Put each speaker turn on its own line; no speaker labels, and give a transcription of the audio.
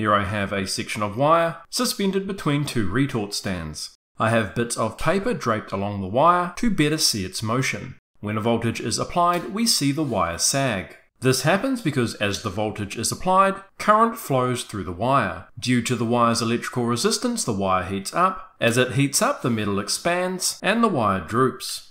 Here I have a section of wire suspended between two retort stands. I have bits of paper draped along the wire to better see its motion. When a voltage is applied, we see the wire sag. This happens because as the voltage is applied, current flows through the wire. Due to the wire's electrical resistance, the wire heats up. As it heats up, the metal expands and the wire droops.